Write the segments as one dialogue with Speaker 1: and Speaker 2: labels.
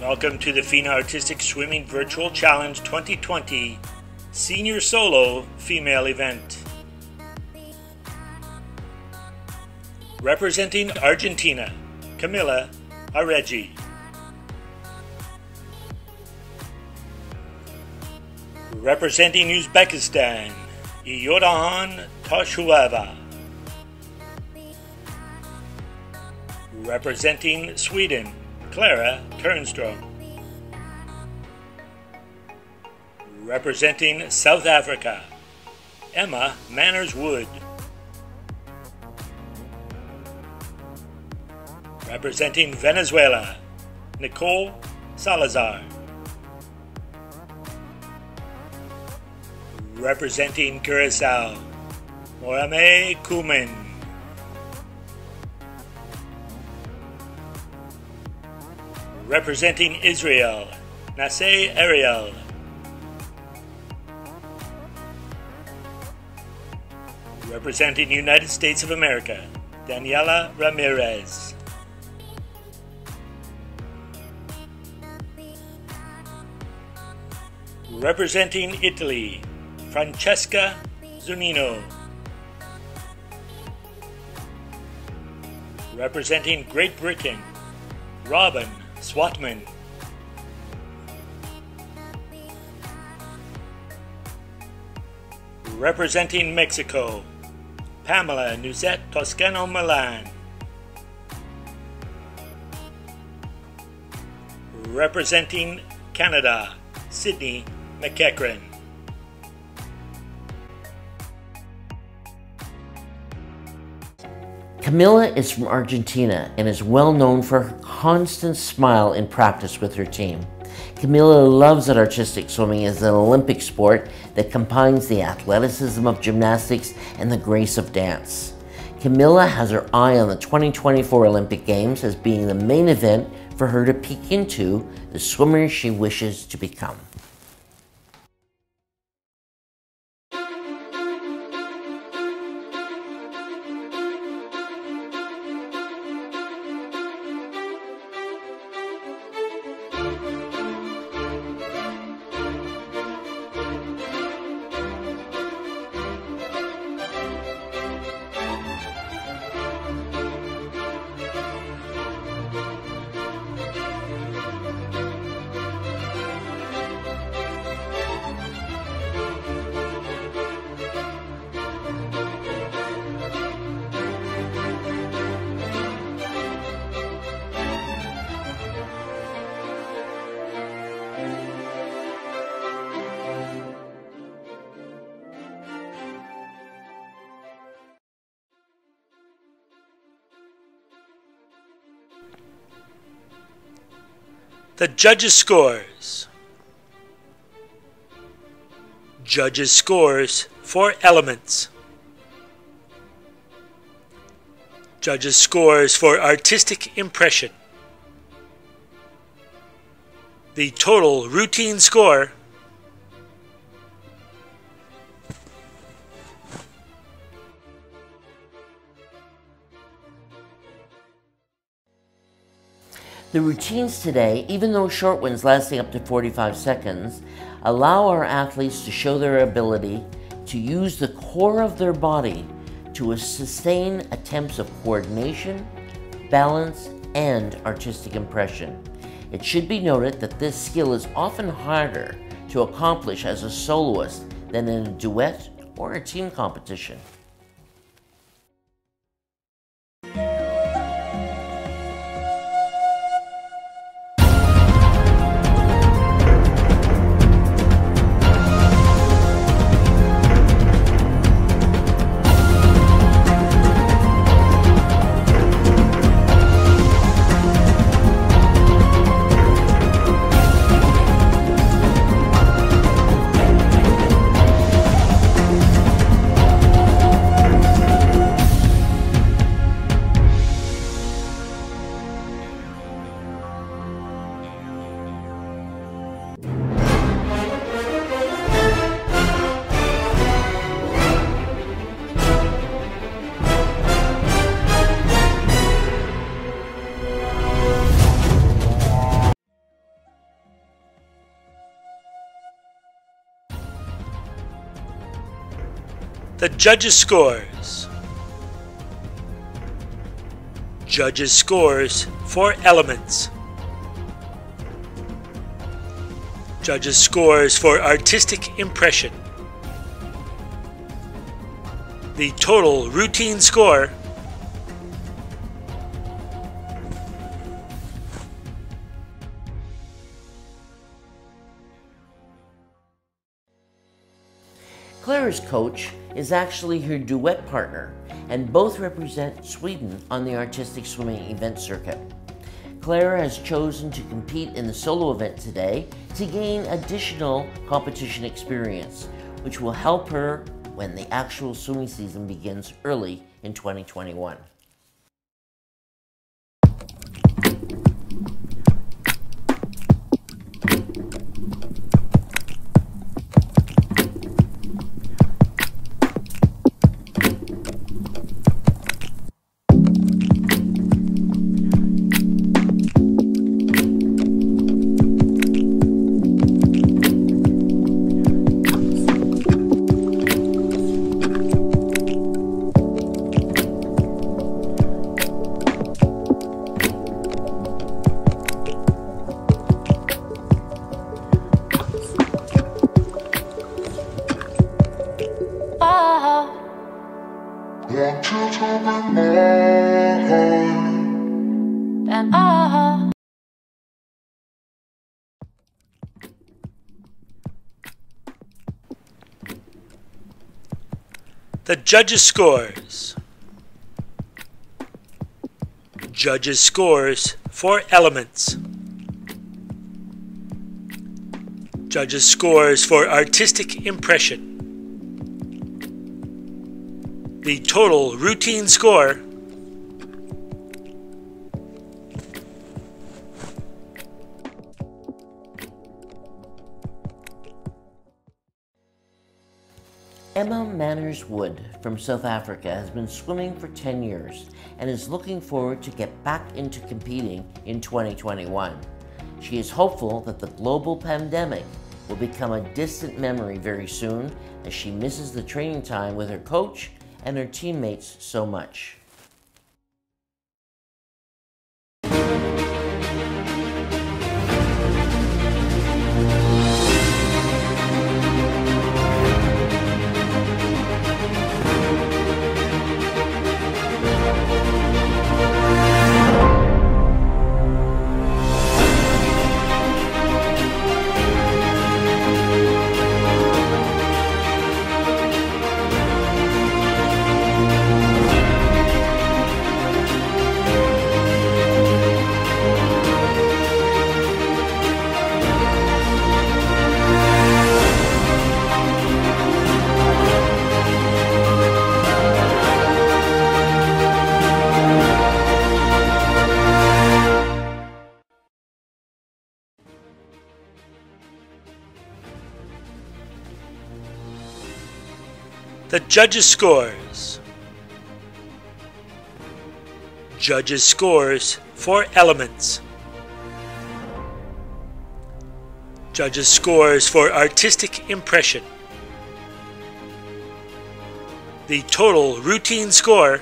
Speaker 1: Welcome to the FINA Artistic Swimming Virtual Challenge 2020 Senior Solo Female Event. Representing Argentina, Camila Arregui. Representing Uzbekistan, Iyodan Toshueva. Representing Sweden, Clara Turnstrom. Representing South Africa, Emma Manners Wood. Representing Venezuela, Nicole Salazar. Representing Curacao, Morame Kuman. Representing Israel, Nassi Ariel. Representing United States of America, Daniela Ramirez. Representing Italy, Francesca Zunino. Representing Great Britain, Robyn Swatman. Representing Mexico, Pamela Nuzet Toscano Milan. Representing Canada, Sydney McEachran.
Speaker 2: Camila is from Argentina and is well known for her constant smile in practice with her team. Camila loves that artistic swimming is an Olympic sport that combines the athleticism of gymnastics and the grace of dance. Camila has her eye on the 2024 Olympic Games as being the main event for her to peak into the swimmer she wishes to become.
Speaker 1: The judges' scores. Judges' scores for elements. Judges' scores for artistic impression. The total routine score.
Speaker 2: The routines today, even though short ones lasting up to 45 seconds, allow our athletes to show their ability to use the core of their body to sustain attempts of coordination, balance, and artistic impression. It should be noted that this skill is often harder to accomplish as a soloist than in a duet or a team competition.
Speaker 1: The judges' scores. Judges' scores for elements. Judges' scores for artistic impression. The total routine score.
Speaker 2: Clara's coach is actually her duet partner, and both represent Sweden on the artistic swimming event circuit. Clara has chosen to compete in the solo event today to gain additional competition experience, which will help her when the actual swimming season begins early in 2021.
Speaker 1: The judges' scores. Judges' scores for elements. Judges' scores for artistic impression. The total routine score.
Speaker 2: Manners Wood from South Africa has been swimming for 10 years and is looking forward to get back into competing in 2021. She is hopeful that the global pandemic will become a distant memory very soon as she misses the training time with her coach and her teammates so much.
Speaker 1: The judges' scores. Judges' scores for elements. Judges' scores for artistic impression. The total routine score.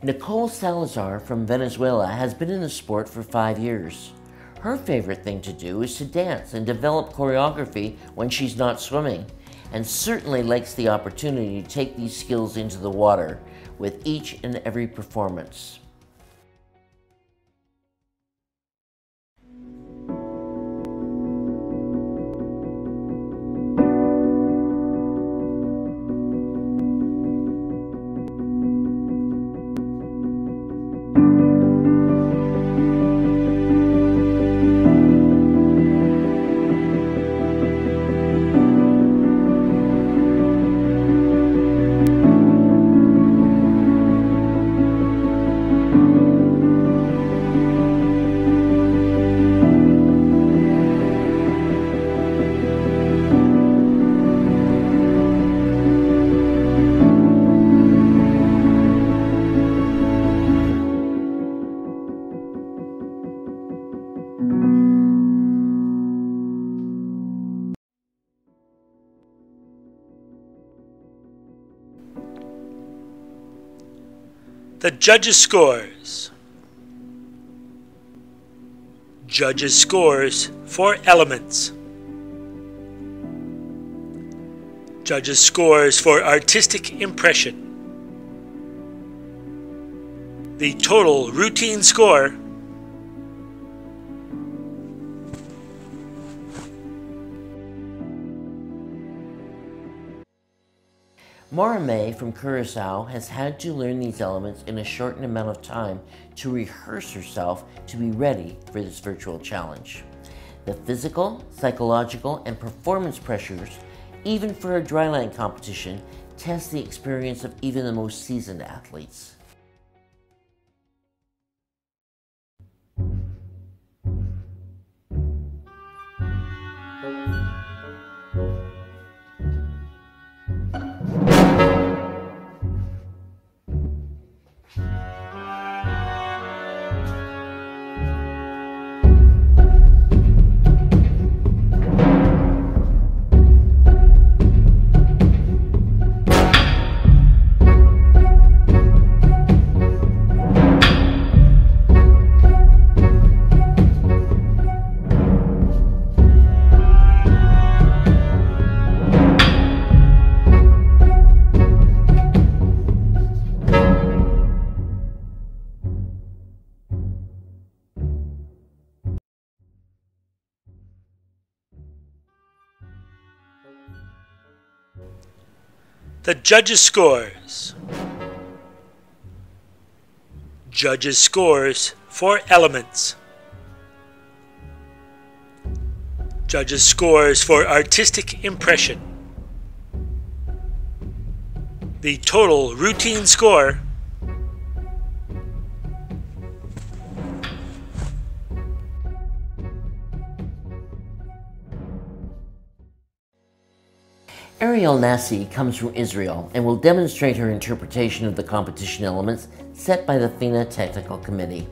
Speaker 2: Nicole Salazar from Venezuela has been in the sport for five years. Her favorite thing to do is to dance and develop choreography when she's not swimming, and certainly likes the opportunity to take these skills into the water with each and every performance.
Speaker 1: The judges' scores. Judges' scores for elements. Judges' scores for artistic impression. The total routine score.
Speaker 2: May from Curacao has had to learn these elements in a shortened amount of time to rehearse herself to be ready for this virtual challenge. The physical, psychological, and performance pressures, even for a dryland competition, test the experience of even the most seasoned athletes.
Speaker 1: The judges' scores. Judges' scores for elements. Judges' scores for artistic impression. The total routine score
Speaker 2: Ariel Nassi comes from Israel and will demonstrate her interpretation of the competition elements set by the FINA Technical Committee.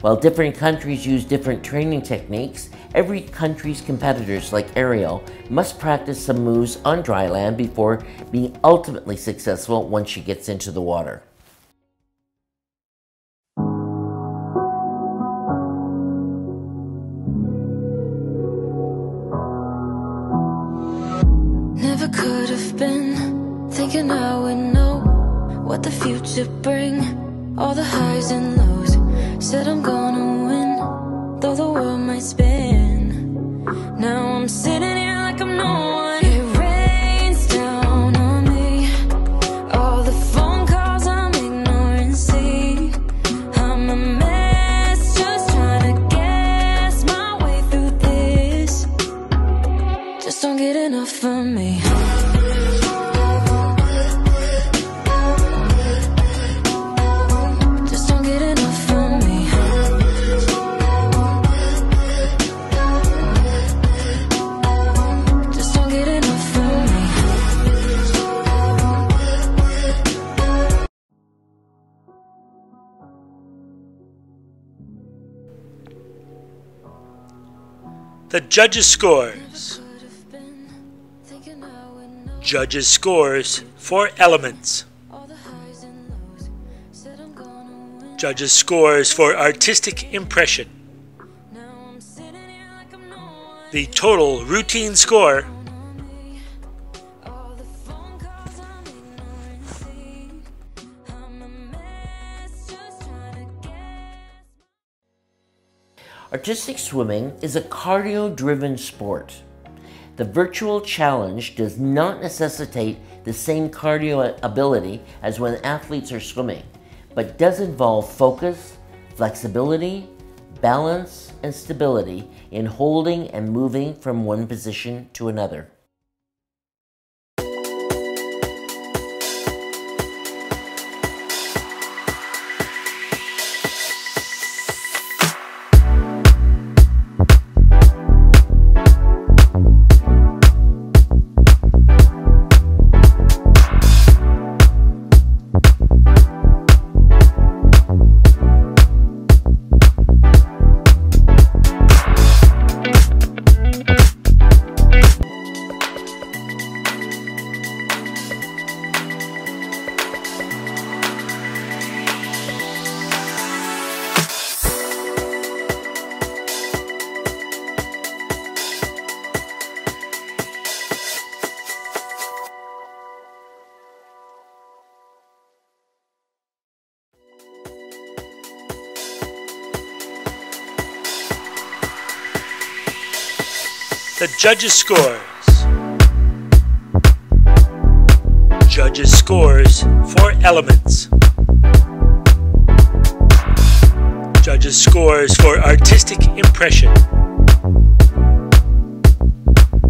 Speaker 2: While different countries use different training techniques, every country's competitors, like Ariel, must practice some moves on dry land before being ultimately successful once she gets into the water.
Speaker 3: Thinking I would know what the future bring? All the highs and lows. Said I'm gonna win Though the world might spin. Now I'm sitting here like I'm no The
Speaker 1: judges' scores. Judges' scores for elements. Judges' scores for artistic impression. The total routine score
Speaker 2: Artistic swimming is a cardio-driven sport. The virtual challenge does not necessitate the same cardio ability as when athletes are swimming, but does involve focus, flexibility, balance, and stability in holding and moving from one position to another.
Speaker 1: Judges' scores. Judges' scores for elements. Judges' scores for artistic impression.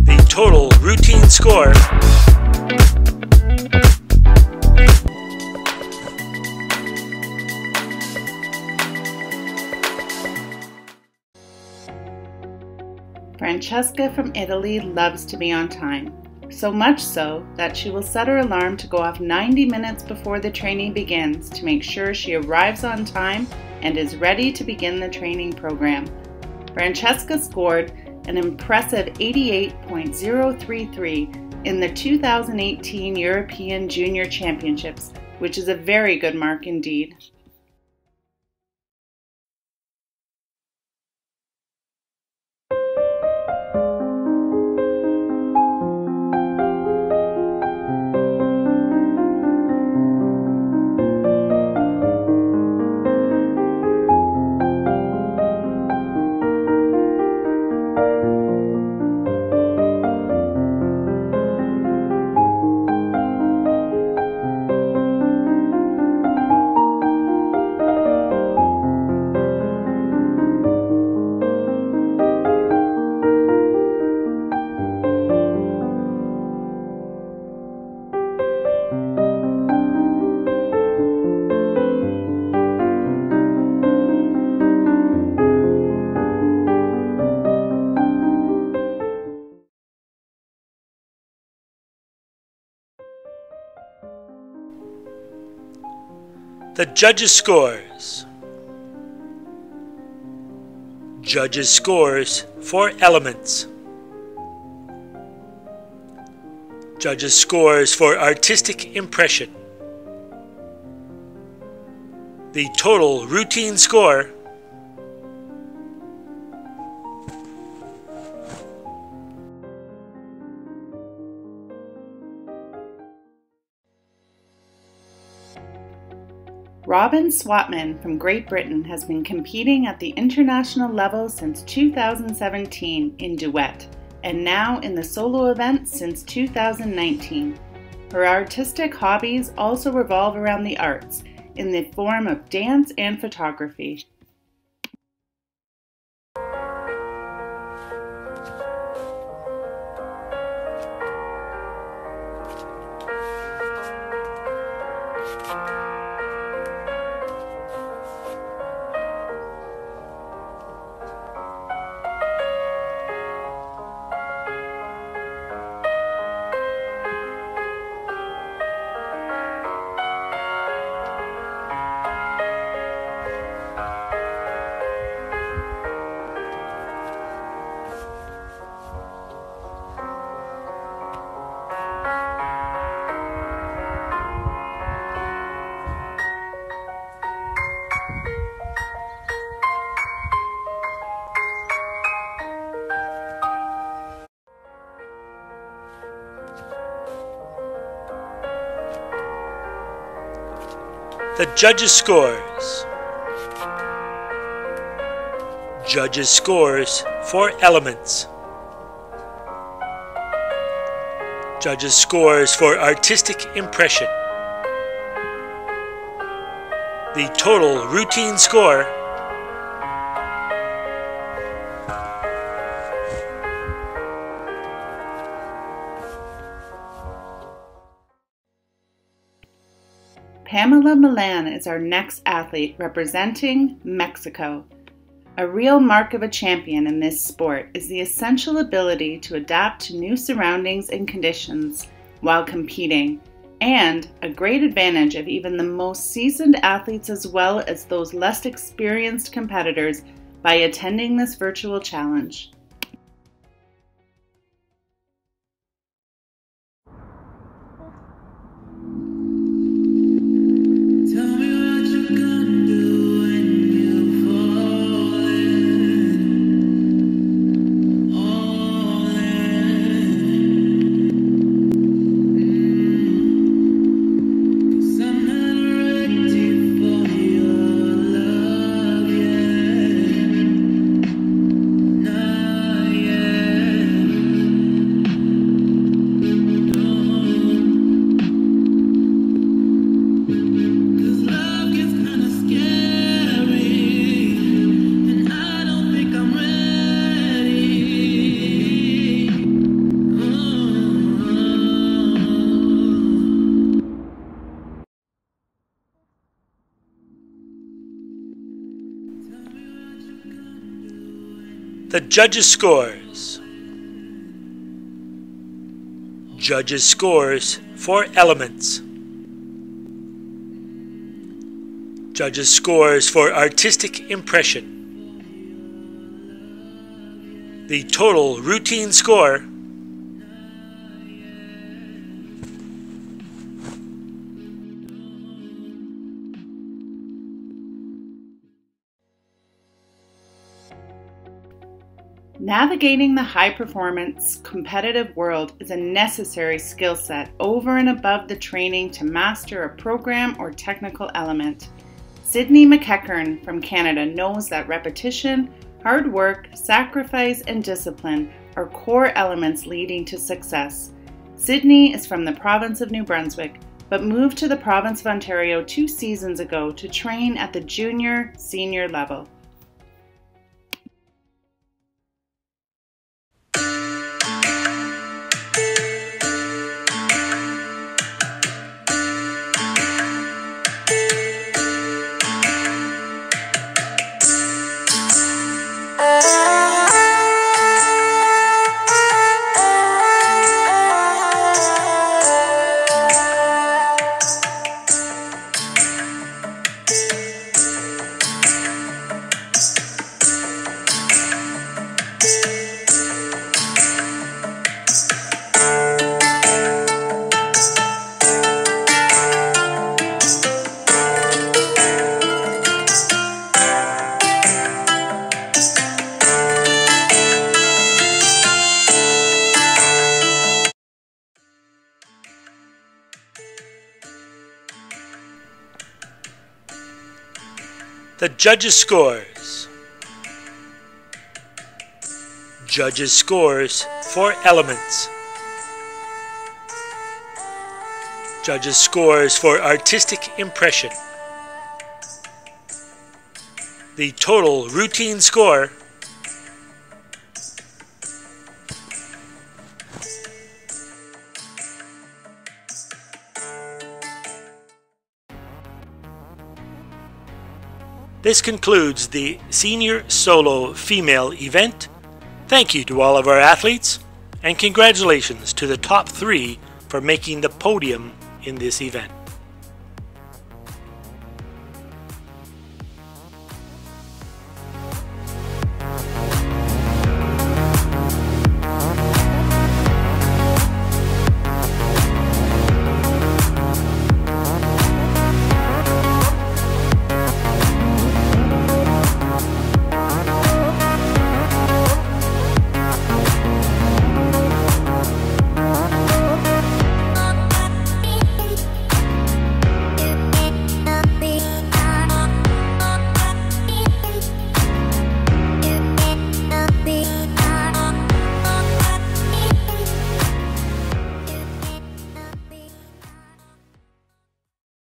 Speaker 1: The total routine score.
Speaker 4: Francesca from Italy loves to be on time, so much so that she will set her alarm to go off 90 minutes before the training begins to make sure she arrives on time and is ready to begin the training program. Francesca scored an impressive 88.033 in the 2018 European Junior Championships, which is a very good mark indeed.
Speaker 1: The judges' scores. Judges' scores for elements. Judges' scores for artistic impression. The total routine score.
Speaker 4: Robyn Swatman from Great Britain has been competing at the international level since 2017 in duet and now in the solo event since 2019. Her artistic hobbies also revolve around the arts in the form of dance and photography.
Speaker 1: The judges' scores. Judges' scores for elements. Judges' scores for artistic impression. The total routine score.
Speaker 4: Pamela Milan is our next athlete representing Mexico. A real mark of a champion in this sport is the essential ability to adapt to new surroundings and conditions while competing, and a great advantage of even the most seasoned athletes as well as those less experienced competitors by attending this virtual challenge.
Speaker 1: Judges' scores. Judges' scores for elements. Judges' scores for artistic impression. The total routine score.
Speaker 4: Navigating the high performance competitive world is a necessary skill set over and above the training to master a program or technical element. Sydney McEachern from Canada knows that repetition, hard work, sacrifice, and discipline are core elements leading to success. Sydney is from the province of New Brunswick, but moved to the province of Ontario two seasons ago to train at the junior senior level.
Speaker 1: The judges' scores. Judges' scores for elements. Judges' scores for artistic impression. The total routine score. This concludes the Senior Solo Female event. Thank you to all of our athletes, and congratulations to the top three for making the podium in this event.